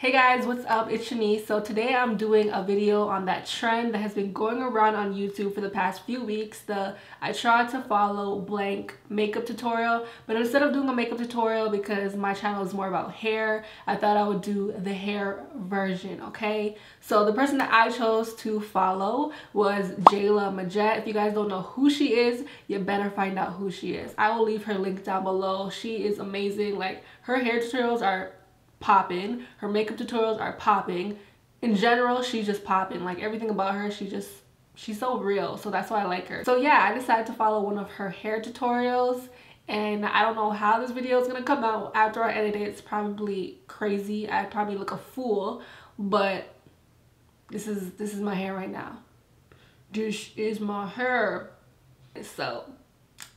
Hey guys, what's up? It's Shaneice. So today I'm doing a video on that trend that has been going around on YouTube for the past few weeks. The I tried to follow blank makeup tutorial, but instead of doing a makeup tutorial because my channel is more about hair, I thought I would do the hair version, okay? So the person that I chose to follow was Jaelah Majette. If you guys don't know who she is, you better find out who she is. I will leave her link down below. She is amazing. Like her hair tutorials are popping. Her makeup tutorials are popping. In general, she's just popping. Like everything about her, she just, she's so real. So that's why I like her. So yeah, I decided to follow one of her hair tutorials. And I don't know how this video is to come out after I edit it. It's probably crazy. I probably look a fool. But this is, this is my hair right now. This is my hair. So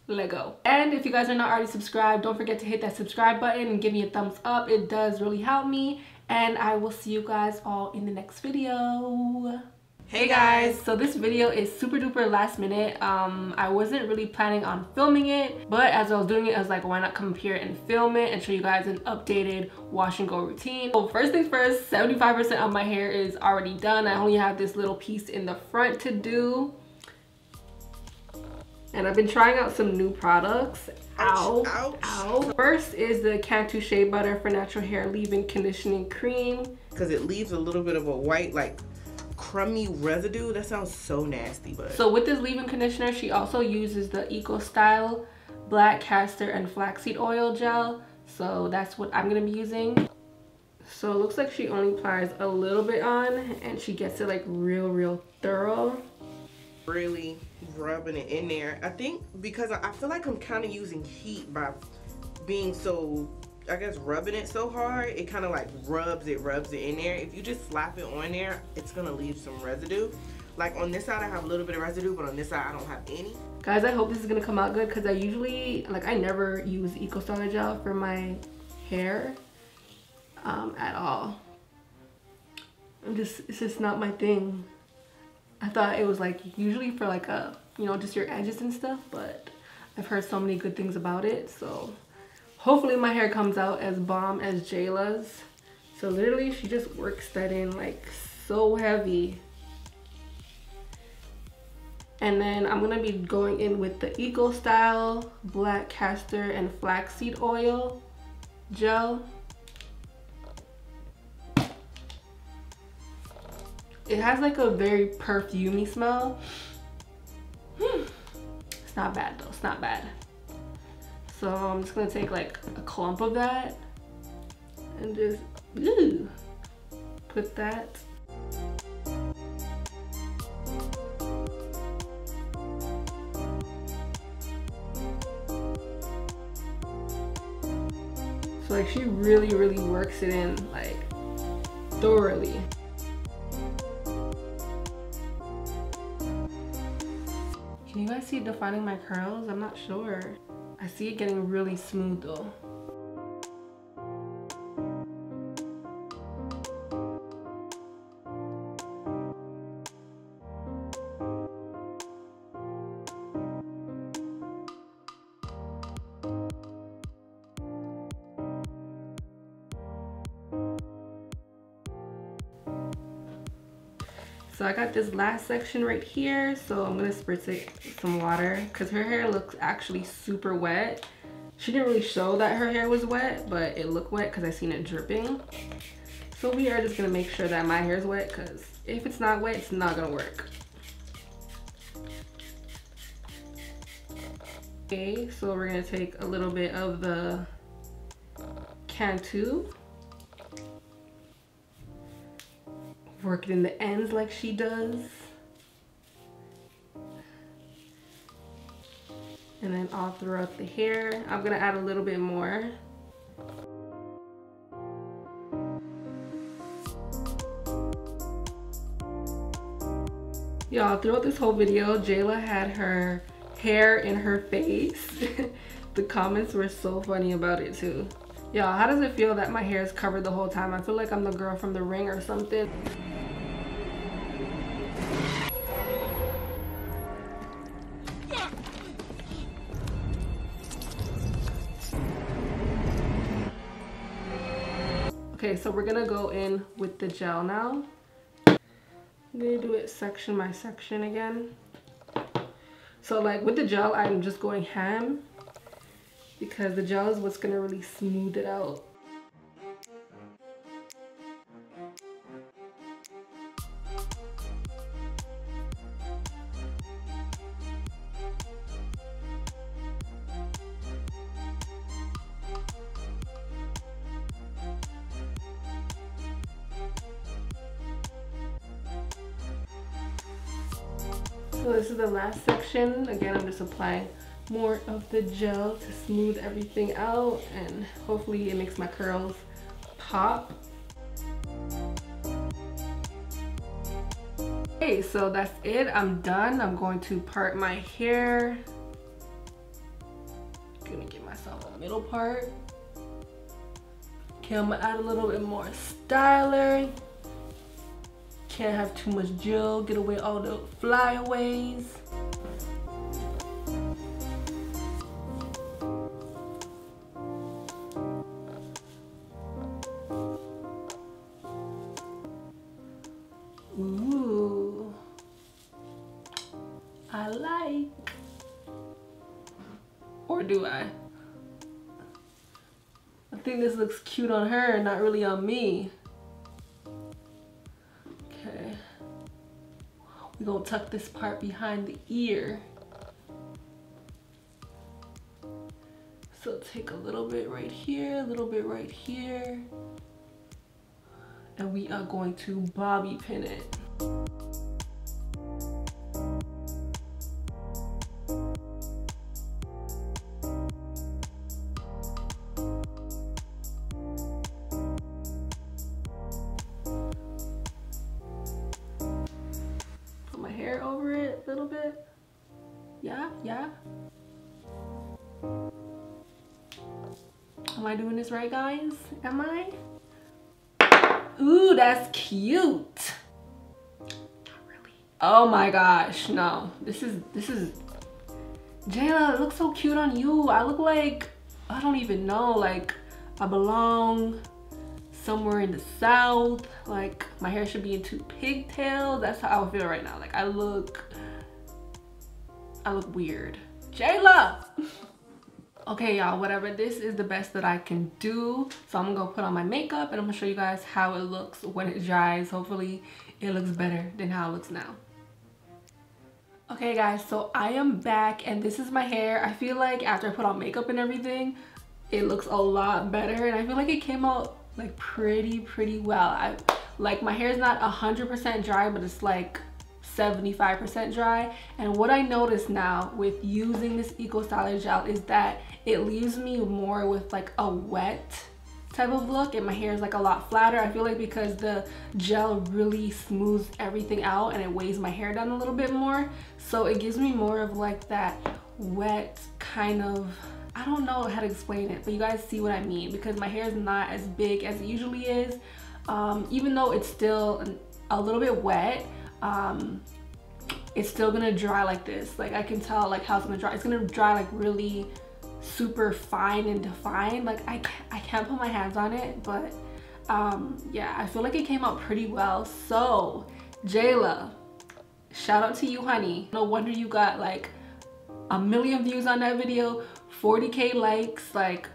Lego. And if you guys are not already subscribed, don't forget to hit that subscribe button and give me a thumbs up. It does really help me. And I will see you guys all in the next video. Hey guys, so this video is super duper last minute. Um, I wasn't really planning on filming it, but as I was doing it, I was like, why not come up here and film it and show you guys an updated wash and go routine. So first things first, 75% of my hair is already done. I only have this little piece in the front to do. And I've been trying out some new products. Ouch, ouch, ouch. First is the Cantu Shea Butter for Natural Hair Leave-In Conditioning Cream. Because it leaves a little bit of a white, like, crummy residue. That sounds so nasty, but... So with this leave-in conditioner, she also uses the Eco Style Black Castor and Flaxseed Oil Gel. So that's what I'm going to be using. So it looks like she only applies a little bit on and she gets it like real, real thorough really rubbing it in there. I think because I feel like I'm kind of using heat by being so, I guess rubbing it so hard, it kind of like rubs it, rubs it in there. If you just slap it on there, it's going to leave some residue. Like on this side I have a little bit of residue, but on this side I don't have any. Guys, I hope this is going to come out good because I usually, like I never use Eco Styler Gel for my hair um, at all. I'm just, it's just not my thing. I thought it was like usually for like a, you know, just your edges and stuff, but I've heard so many good things about it. So hopefully my hair comes out as bomb as Jaelah's. So literally she just works that in like so heavy. And then I'm to be going in with the Eco Style Black Castor and Flaxseed Oil Gel. It has like a very perfumey smell. Hmm. It's not bad though, it's not bad. So I'm just gonna take like a clump of that and just ooh, put that So like she really, really works it in like thoroughly. You guys see defining my curls? I'm not sure. I see it getting really smooth though. So I got this last section right here. So I'm gonna spritz it some water because her hair looks actually super wet. She didn't really show that her hair was wet, but it looked wet because I seen it dripping. So we are just gonna make sure that my hair is wet because if it's not wet, it's not gonna work. Okay, so we're gonna take a little bit of the Cantu work it in the ends like she does. And then all throughout the hair. I'm gonna add a little bit more. Y'all, throughout this whole video, Jaelah had her hair in her face. the comments were so funny about it too. Y'all, how does it feel that my hair is covered the whole time? I feel like I'm the girl from the ring or something. Okay, so we're gonna go in with the gel now. I'm gonna do it section by section again. So like with the gel, I'm just going ham because the gel is what's gonna really smooth it out. So this is the last section. Again, I'm just applying more of the gel to smooth everything out and hopefully it makes my curls pop. Okay, so that's it. I'm done. I'm going to part my hair. Gonna give myself a middle part. Okay, I'm gonna add a little bit more styler. Can't have too much gel, get away all the flyaways. Like. Or do I? I think this looks cute on her, not really on me. Okay. We're gonna tuck this part behind the ear. So take a little bit right here, a little bit right here. And we are going to bobby pin it. Yeah. Am I doing this right, guys? Am I? Ooh, that's cute. Not really. Oh my gosh, no. This is, this is, Jaelah, it looks so cute on you. I look like, I don't even know, like I belong somewhere in the south. Like my hair should be into pigtails. That's how I feel right now. Like I look I look weird. Jaelah! okay, y'all, whatever. This is the best that I can do. So I'm gonna go put on my makeup and I'm gonna show you guys how it looks when it dries. Hopefully it looks better than how it looks now. Okay guys, so I am back and this is my hair. I feel like after I put on makeup and everything, it looks a lot better and I feel like it came out like pretty, pretty well. I Like my hair is not 100% dry, but it's like 75% dry. And what I notice now with using this Eco Styler gel is that it leaves me more with like a wet type of look and my hair is like a lot flatter. I feel like because the gel really smooths everything out and it weighs my hair down a little bit more. So it gives me more of like that wet kind of, I don't know how to explain it, but you guys see what I mean because my hair is not as big as it usually is. Um, even though it's still a little bit wet, um, it's still gonna dry like this. Like I can tell like how it's gonna dry. It's gonna dry like really super fine and defined. Like I can't, I can't put my hands on it, but um, yeah, I feel like it came out pretty well. So Jaelah, shout out to you, honey. No wonder you got like a million views on that video, 40K likes, like,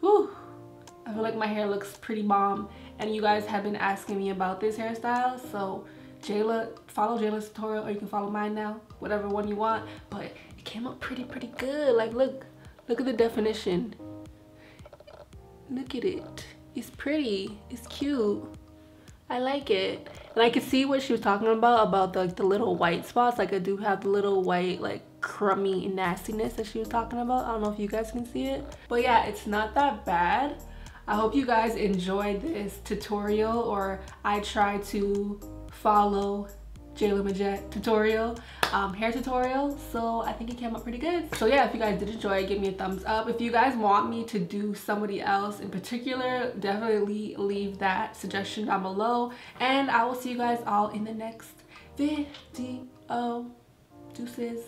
whew. I feel like my hair looks pretty bomb and you guys have been asking me about this hairstyle so Jaelah follow Jaelah's tutorial or you can follow mine now whatever one you want. But it came out pretty pretty good. Like look look at the definition. Look at it. It's pretty. It's cute. I like it. And I can see what she was talking about about the, like, the little white spots. Like I do have the little white like crummy nastiness that she was talking about. I don't know if you guys can see it. But yeah it's not that bad I hope you guys enjoyed this tutorial or I try to follow Jaelah Majette tutorial, um, hair tutorial. So I think it came out pretty good. So yeah, if you guys did enjoy it, give me a thumbs up. If you guys want me to do somebody else in particular, definitely leave that suggestion down below. And I will see you guys all in the next video. Deuces.